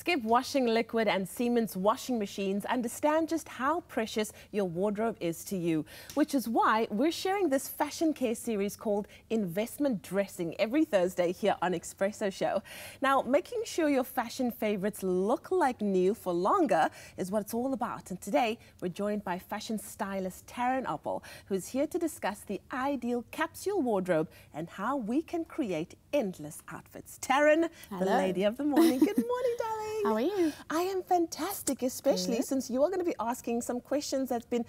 Skip Washing Liquid and Siemens washing machines understand just how precious your wardrobe is to you, which is why we're sharing this fashion care series called Investment Dressing every Thursday here on Expresso Show. Now, making sure your fashion favorites look like new for longer is what it's all about. And today, we're joined by fashion stylist Tarryn Oppel, who's here to discuss the ideal capsule wardrobe and how we can create endless outfits. Tarryn, the lady of the morning. Good morning, darling. How are you? I am fantastic, especially since you are going to be asking some questions that's been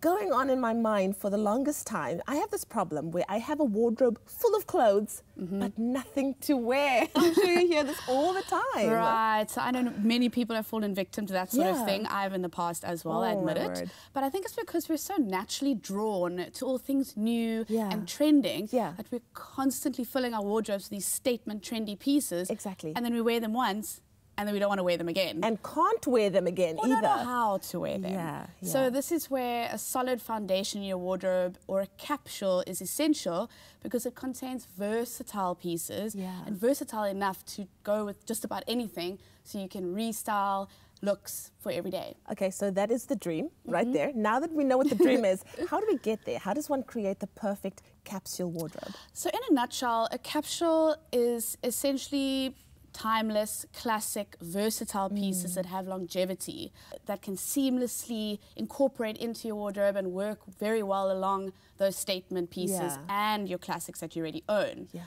going on in my mind for the longest time. I have this problem where I have a wardrobe full of clothes, Mm-hmm. but nothing to wear. I'm sure you hear this all the time. Right. So I know many people have fallen victim to that sort Yeah. of thing. I've in the past as well, I Oh, admit it. word. But I think it's because we're so naturally drawn to all things new Yeah. and trending Yeah. that we're constantly filling our wardrobes with these statement trendy pieces. Exactly. And then we wear them once and then we don't want to wear them again. And can't wear them again or either. don't know how to wear them. Yeah, yeah. So this is where a solid foundation in your wardrobe or a capsule is essential because it contains versatile pieces Yeah. and versatile enough to go with just about anything so you can restyle looks for every day. Okay, so that is the dream right mm-hmm. there. Now that we know what the dream is, how do we get there? How does one create the perfect capsule wardrobe? So in a nutshell, a capsule is essentially timeless, classic, versatile pieces mm. that have longevity that can seamlessly incorporate into your wardrobe and work very well along those statement pieces Yeah. and your classics that you already own. Yeah.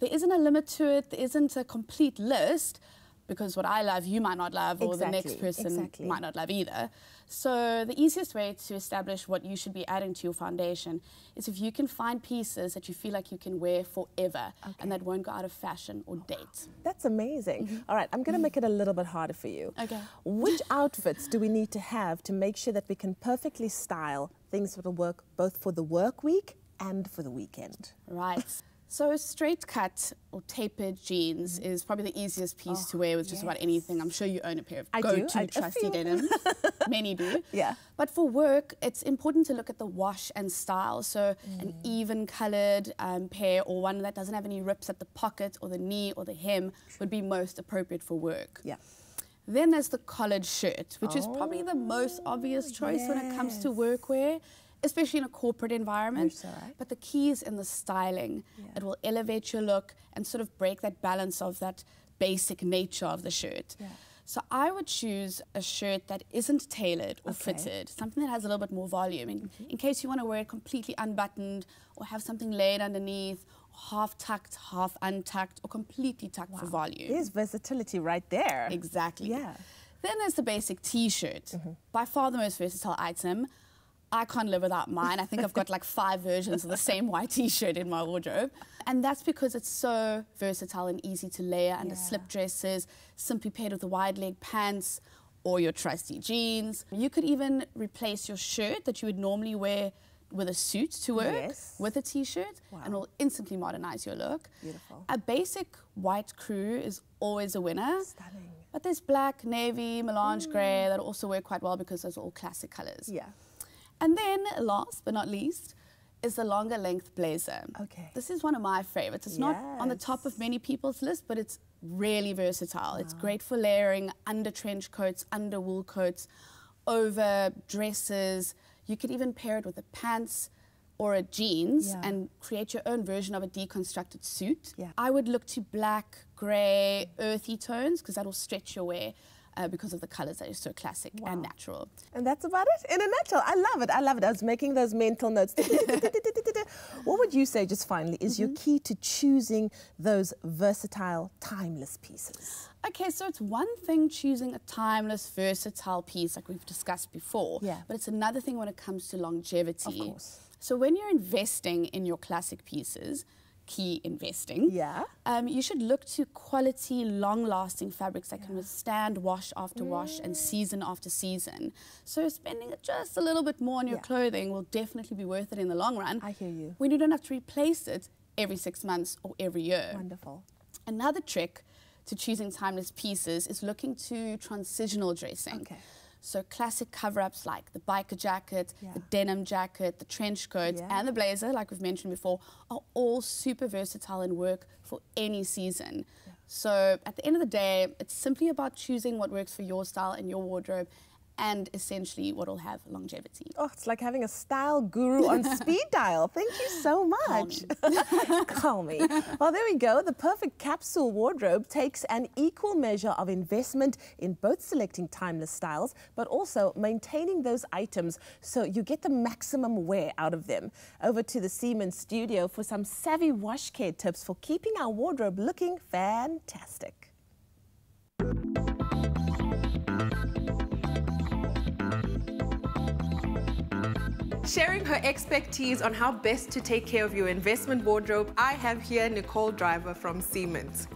There isn't a limit to it, there isn't a complete list because what I love you might not love or the next person exactly. might not love either. So the easiest way to establish what you should be adding to your foundation is if you can find pieces that you feel like you can wear forever and that won't go out of fashion or date. That's amazing. Mm-hmm. All right, I'm going to make it a little bit harder for you. Okay. Which outfits do we need to have to make sure that we can perfectly style things that will work both for the work week and for the weekend? Right. So a straight cut or tapered jeans is probably the easiest piece to wear with just about anything. I'm sure you own a pair of I go-to trusty few. denims. Many do. Yeah. But for work, it's important to look at the wash and style. So Mm. an even colored um, pair or one that doesn't have any rips at the pocket or the knee or the hem would be most appropriate for work. Yeah. Then there's the collared shirt, which is probably the most obvious choice when it comes to yes. workwear, especially in a corporate environment. All right. But the key is in the styling. It will elevate your look and sort of break that balance of that basic nature of the shirt. Yeah. So I would choose a shirt that isn't tailored or Okay. fitted, something that has a little bit more volume, in, mm-hmm. in case you want to wear it completely unbuttoned or have something laid underneath, half tucked, half untucked, or completely tucked for volume. There's versatility right there. Exactly. Yeah. Then there's the basic t-shirt. Mm-hmm. By far the most versatile item. I can't live without mine. I think I've got like five versions of the same white t-shirt in my wardrobe. And that's because it's so versatile and easy to layer under Yeah. slip dresses, simply paired with the wide leg pants or your trusty jeans. You could even replace your shirt that you would normally wear with a suit to work Yes. with a t-shirt Wow. and will instantly modernize your look. Beautiful. A basic white crew is always a winner. Stunning. But there's black, navy, melange mm. grey that also work quite well because those are all classic colours. Yeah. And then, last but not least, is the longer length blazer. Okay. This is one of my favorites. It's not on the top of many people's list, but it's really versatile. It's great for layering under trench coats, under wool coats, over dresses. You could even pair it with a pants or a jeans Yeah. and create your own version of a deconstructed suit. Yeah. I would look to black, grey, earthy tones because that will stretch your wear uh, because of the colours that are so classic and natural. And that's about it in a nutshell. I love it. I love it. I was making those mental notes. what would you say, just finally, is your key to choosing those versatile, timeless pieces? Okay, so it's one thing choosing a timeless, versatile piece like we've discussed before, Yeah. but it's another thing when it comes to longevity. Of course. So when you're investing in your classic pieces, key investing, Yeah. um, you should look to quality, long-lasting fabrics that can withstand wash after wash and season after season. So spending just a little bit more on your Yeah. clothing will definitely be worth it in the long run. I hear you. When you don't have to replace it every six months or every year. Wonderful. Another trick to choosing timeless pieces is looking to transitional dressing. Okay. So classic cover-ups like the biker jacket, Yeah. the denim jacket, the trench coat, Yeah. and the blazer, like we've mentioned before, are all super versatile and work for any season. So at the end of the day, it's simply about choosing what works for your style and your wardrobe and essentially what will have longevity. Oh, it's like having a style guru on speed dial. Thank you so much. Call me. Call me. Well, there we go. The perfect capsule wardrobe takes an equal measure of investment in both selecting timeless styles, but also maintaining those items so you get the maximum wear out of them. Over to the Siemens studio for some savvy wash care tips for keeping our wardrobe looking fantastic. Sharing her expertise on how best to take care of your investment wardrobe, I have here Nicole Driver from Siemens.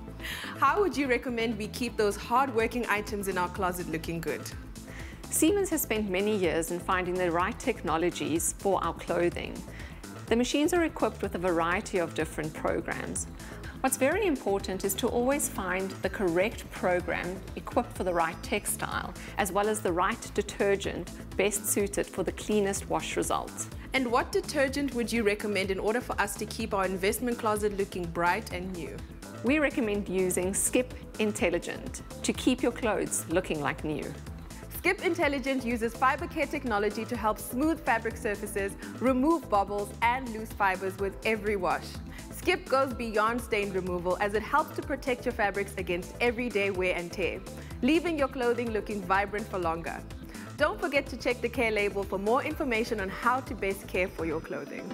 How would you recommend we keep those hard-working items in our closet looking good? Siemens has spent many years in finding the right technologies for our clothing. The machines are equipped with a variety of different programs. What's very important is to always find the correct program equipped for the right textile, as well as the right detergent best suited for the cleanest wash results. And what detergent would you recommend in order for us to keep our investment closet looking bright and new? We recommend using Skip Intelligent to keep your clothes looking like new. Skip Intelligent uses fiber care technology to help smooth fabric surfaces, remove bubbles and loose fibers with every wash. Skip goes beyond stain removal as it helps to protect your fabrics against everyday wear and tear, leaving your clothing looking vibrant for longer. Don't forget to check the care label for more information on how to best care for your clothing.